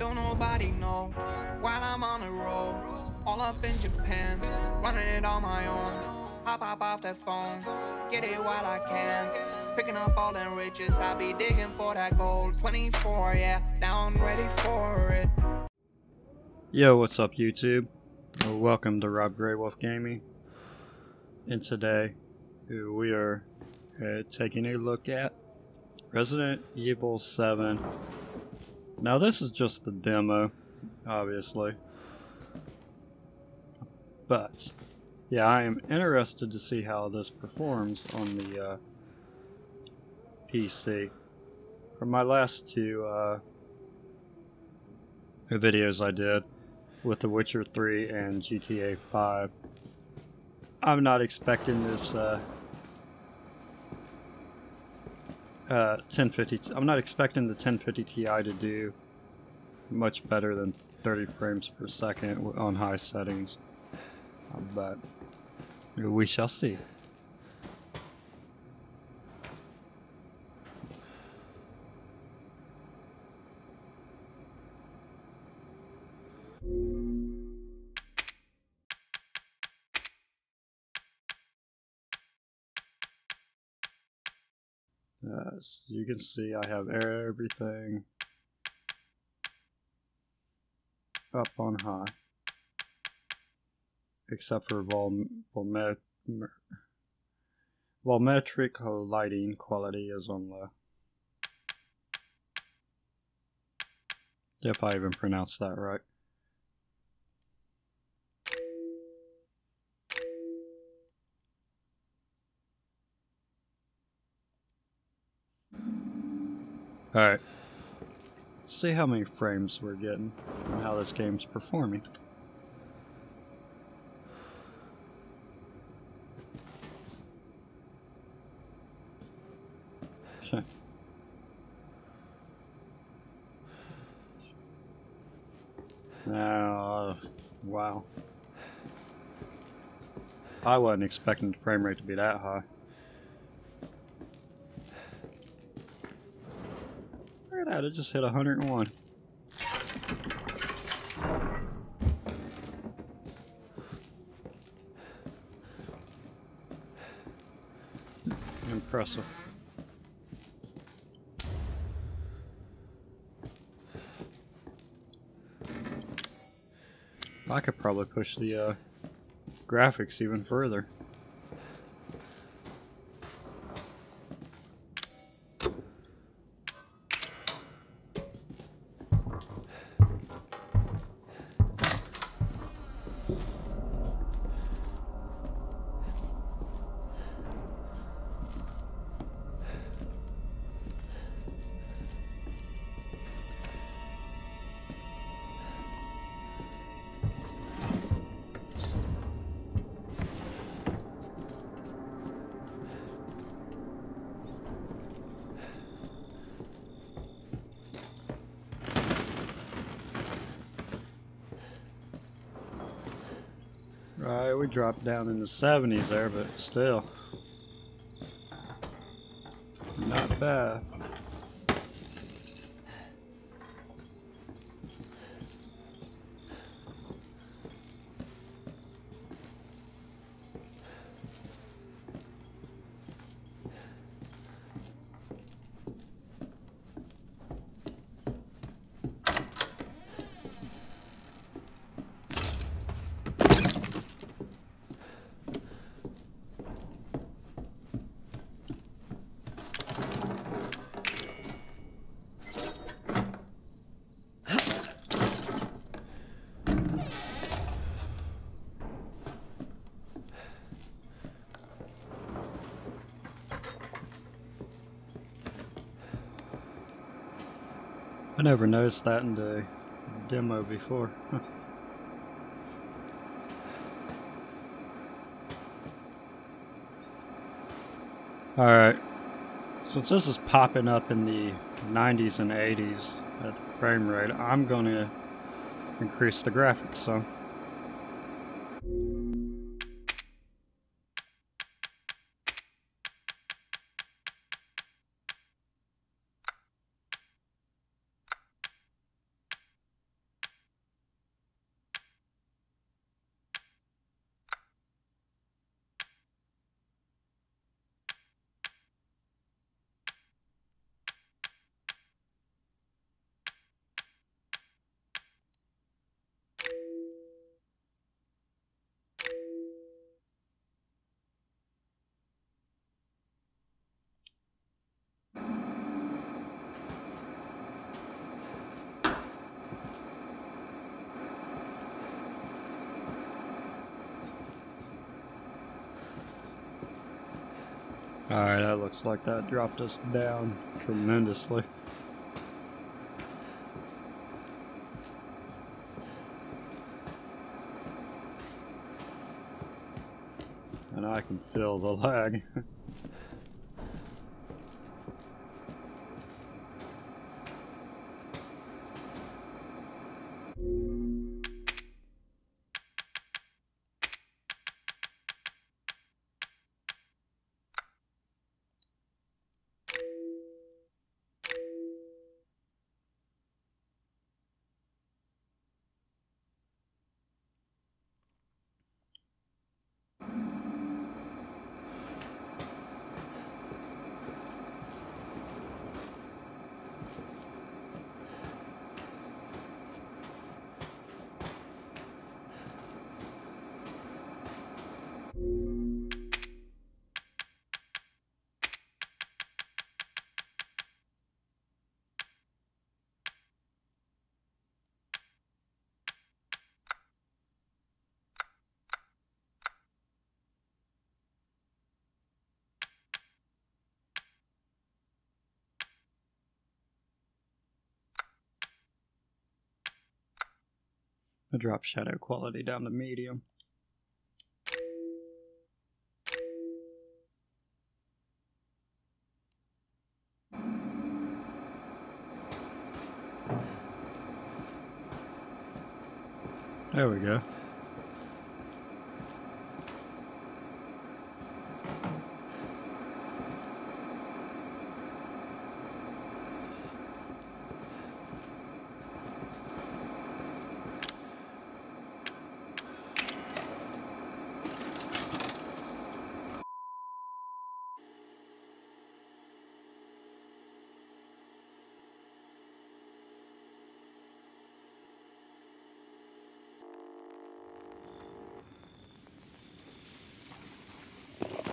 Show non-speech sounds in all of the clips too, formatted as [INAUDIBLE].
don't nobody know. While I'm on the road, all up in Japan, running it on my own. Hop hop off that phone, get it while I can. Picking up all them riches, I be digging for that gold. 24, yeah, now I'm ready for it. Yo, what's up, YouTube? Welcome to Rob GrayWolf Gaming. And today, we are uh, taking a look at Resident Evil 7. Now, this is just the demo, obviously. But, yeah, I am interested to see how this performs on the uh, PC. From my last two uh, videos I did, with The Witcher 3 and GTA 5. I'm not expecting this uh, uh, 1050. I'm not expecting the 1050 Ti to do much better than 30 frames per second on high settings, but we shall see. As you can see, I have everything up on high, except for vol volumetric lighting quality is on low. If I even pronounced that right. Alright. Let's see how many frames we're getting and how this game's performing. [LAUGHS] Uh, wow. I wasn't expecting the frame rate to be that high. At it just hit 101. Impressive. I could probably push the uh, graphics even further. Right, we dropped down in the 70s there, but still. Not bad. I never noticed that in the demo before. Alright, since this is popping up in the 90s and 80s at the frame rate, I'm going to increase the graphics some. Alright, that looks like that dropped us down tremendously. And I can feel the lag. [LAUGHS] I drop shadow quality down to medium. There we go.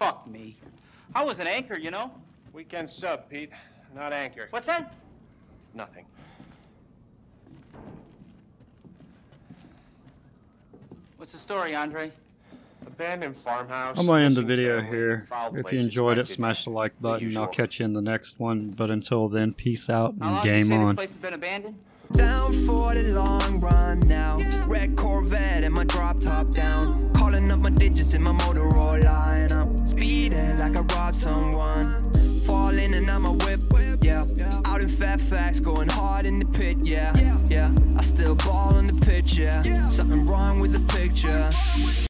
Fuck me. I was an anchor, you know? Weekend sub, Pete. Not anchor. What's that? Nothing. What's the story, Andre? Abandoned farmhouse. I'm gonna end the video here. If you enjoyed it, smash the like button. I'll catch you in the next one. But until then, peace out and long do you game on. this place has been abandoned? Down for the long run now. Red Corvette and my drop top down. Calling up my digits in my Motorola. And I'm speeding like I robbed someone. Falling and I'm a whip, yeah. Out in Fairfax, going hard in the pit, yeah. Yeah, I still ball on the pitch, yeah. Something wrong with the picture.